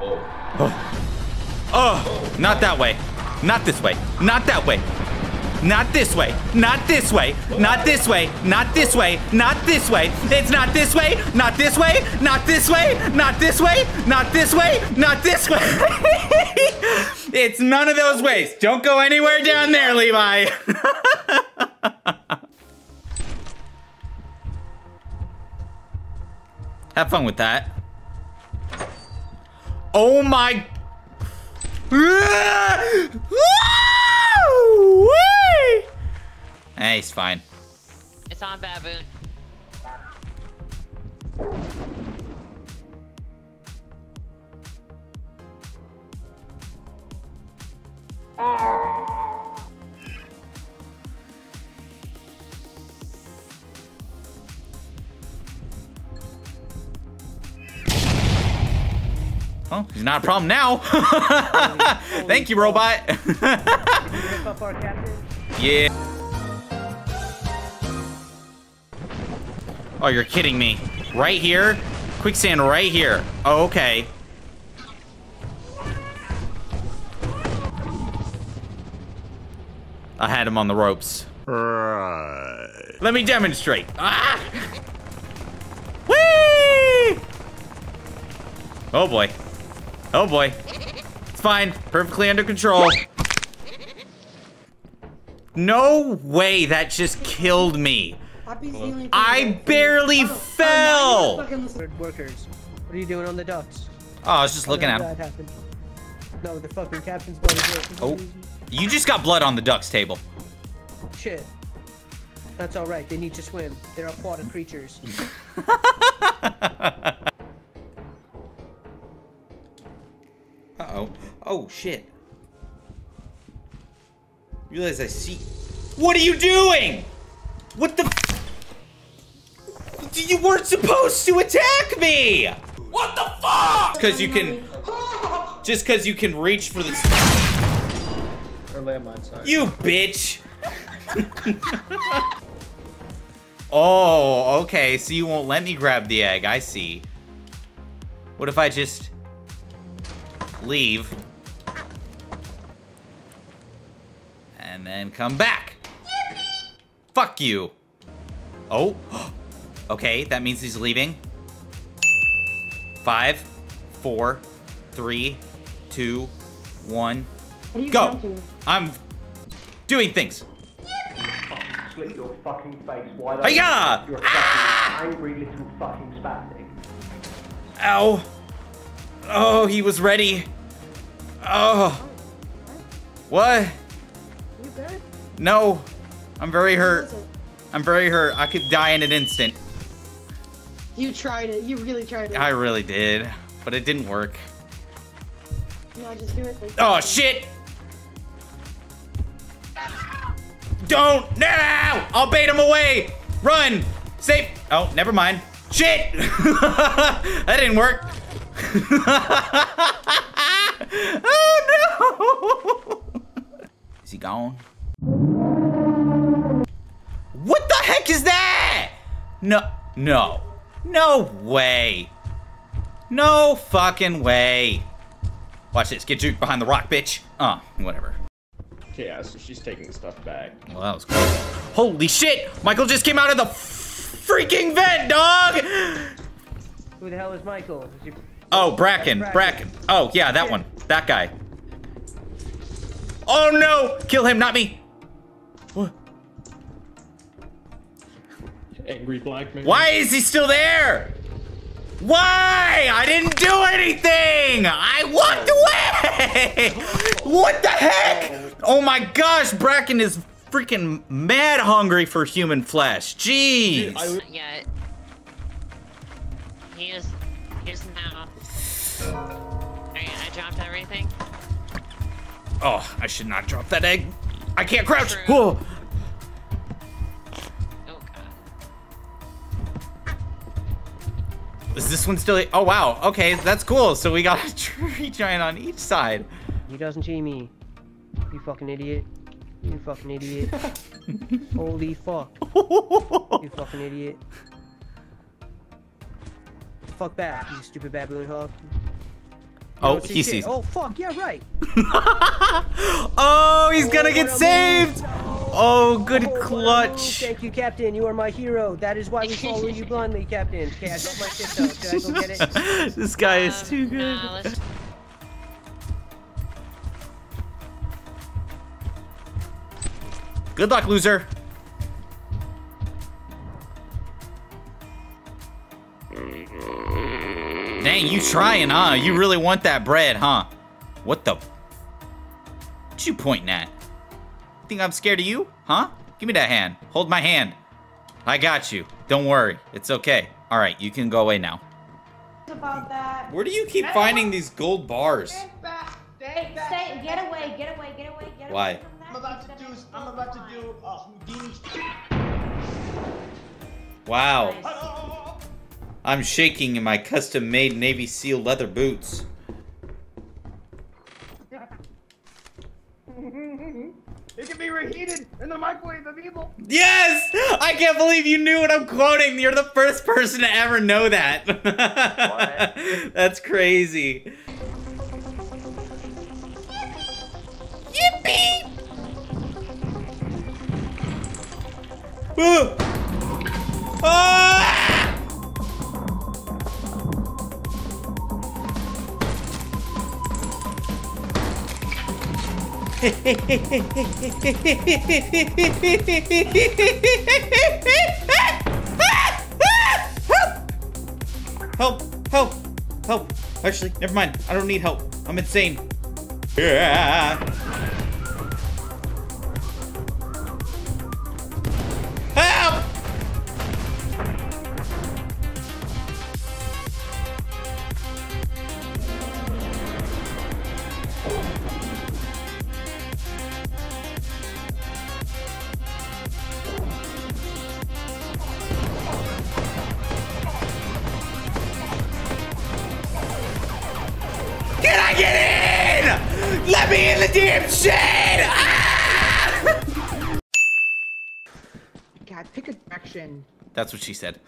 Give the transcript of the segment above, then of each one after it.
Oh, oh, not that way. Not this way. Not that way. Not this way. Not this way. Not this way. Not this way. Not this way. It's not this way. Not this way. Not this way. Not this way. Not this way. Not this way. it's none of those ways. Don't go anywhere down there, Levi. Have fun with that. Oh my Hey, he's fine. It's on Baboon. Oh, he's not a problem now. Thank you, robot. yeah. Oh, you're kidding me. Right here? Quicksand right here. Oh, okay. I had him on the ropes. Right. Let me demonstrate. Ah! Whee! Oh boy. Oh boy. It's fine. Perfectly under control. No way that just killed me. I barely fell. Workers, what are you doing on the ducks? Oh, I was just looking at them. him. No, the fucking captain's buddy. Oh, you just got blood on the duck's table. Shit. That's all right. They need to swim. They're aquatic creatures. Oh, shit. Realize I see... What are you doing? What the... F you weren't supposed to attack me! What the fuck? Because you can... Just because you can reach for the... Or landmine side. You bitch! oh, okay, so you won't let me grab the egg, I see. What if I just... Leave. And then come back. Fuck you. Oh. okay, that means he's leaving. Five, four, three, two, one, go. I'm doing things. Split your fucking face wide Hiya! You're a ah! fucking angry little fucking spastic. Ow. Oh, he was ready. Oh. What? You good? No. I'm very hurt. I'm very hurt. I could die in an instant. You tried it. You really tried it. I really did. But it didn't work. No, just do it. Like Oh, shit! Don't! No! I'll bait him away! Run! Safe! Oh, never mind. Shit! that didn't work. no! Is he gone? What the heck is that? No, no, no way. No fucking way. Watch this, get juked behind the rock, bitch. Oh, whatever. Yeah, so she's taking stuff back. Well, that was cool. Holy shit! Michael just came out of the freaking vent, dog! Who the hell is Michael? Is he... Oh, Bracken, Bracken. Oh, yeah, that one. That guy. Oh no! Kill him, not me. What? Angry black man. Why is he still there? Why? I didn't do anything! I walked away! What the heck? Oh my gosh, Bracken is freaking mad hungry for human flesh. Jeez. Not yet. He is. Oh, I should not drop that egg. I can't crouch. True. Whoa. Oh god. Is this one still? Oh wow. Okay, that's cool. So we got a tree giant on each side. He doesn't see me. You fucking idiot. You fucking idiot. Holy fuck. You fucking idiot. Fuck back, you stupid baboon hawk. Oh, don't he sees. Oh fuck, yeah, right. Oh, he's gonna Oh, get saved. Oh, good Oh, what a move. clutch. Thank you, Captain. You are my hero. That is why we follow you blindly, Captain. Okay, I got my shit though. Should I go get it? this guy is Um, too good. Nah, Good luck, loser. Dang, you trying, huh? You really want that bread, huh? What the? What you pointing at? Think I'm scared of you? Huh? Give me that hand. Hold my hand. I got you. Don't worry. It's okay. All right, you can go away now. About that. Where do you keep finding these gold bars? Stay. Stay get away, get away, get away, get away. Why? I'm about to do. I'm about to do uh, Houdini's. Wow. Nice. I'm shaking in my custom-made Navy SEAL leather boots. It can be reheated in the microwave of evil. Yes! I can't believe you knew what I'm quoting. You're the first person to ever know that. That's crazy. Yippee! Ah! Ah! Help! Help! Help! Actually, never mind. I don't need help. I'm insane. Yeah. Shade! Ah! God, pick a direction. That's what she said.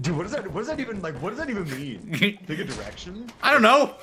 Dude, what does that? What does that even like? What does that even mean? Pick a direction. I don't know.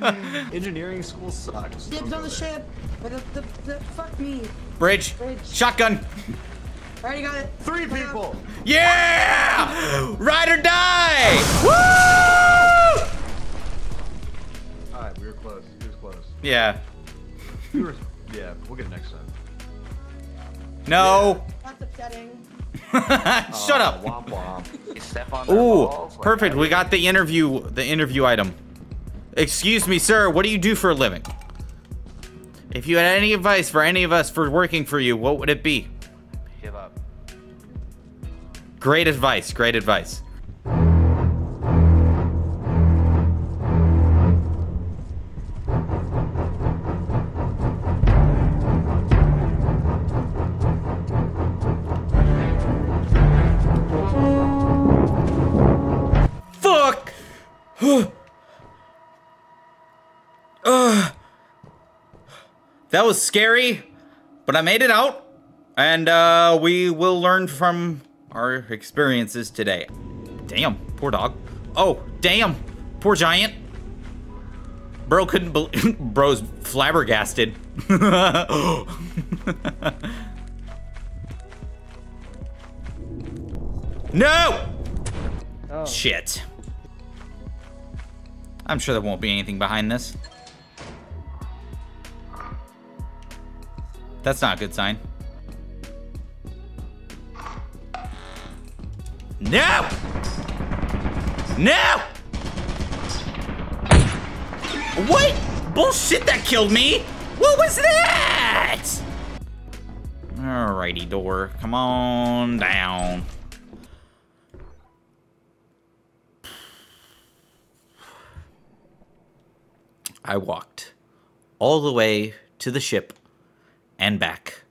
Engineering school sucks. Dibs on the ship. But the, the, the, fuck me. Bridge. Bridge. Shotgun. Already got it. Three people. Yeah! Ride or die! Woo! Close. We were close. Yeah. We were. Yeah, we'll get it next time. No. That's upsetting. Shut up. Womp womp. You step on their Ooh, balls, like, perfect. how We got the interview, the interview item. Excuse me, sir. What do you do for a living? If you had any advice for any of us for working for you, what would it be? Give up. Great advice. Great advice. That was scary, but I made it out. And uh, we will learn from our experiences today. Damn, poor dog. Oh, damn, poor giant. Bro couldn't believe. Bro's flabbergasted. no! Oh. Shit. I'm sure there won't be anything behind this. That's not a good sign. No! No! What? Bullshit that killed me! What was that? Alrighty, door. Come on down. I walked all the way to the ship and back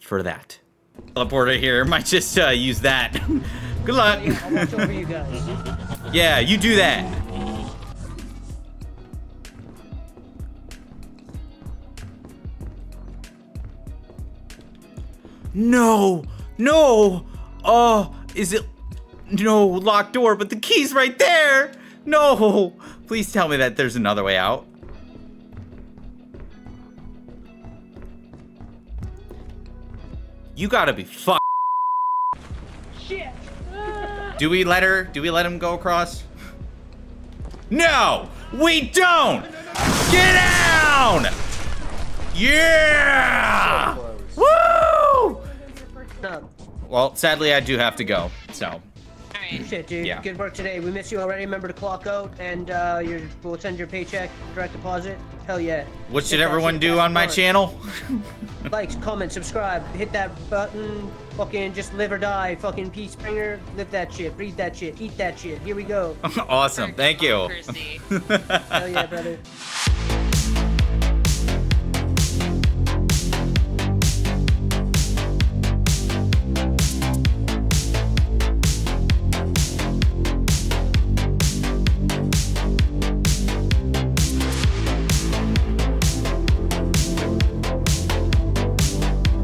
for that. Teleporter here. Might just uh, use that. Good luck. I'll watch over you yeah, you do that. No, no. Oh, is it? No, locked door, but the key's right there. No, please tell me that there's another way out. You gotta be fu- Shit. Do we let her? Do we let him go across? No, we don't. Get down. Yeah. Woo! Well, sadly, I do have to go. So, Alright. Shit, dude. Yeah. Good work today. We miss you already. Remember to clock out, and uh, your, we'll send your paycheck, direct deposit. Hell yeah. what should Hit that everyone do on my forward. channel? Likes, comment, subscribe, hit that button. Fucking just live or die. Fucking Piece Bringer. Live that shit. Breathe that shit. Eat that shit. Here we go. awesome. Thank you. Hell yeah, brother.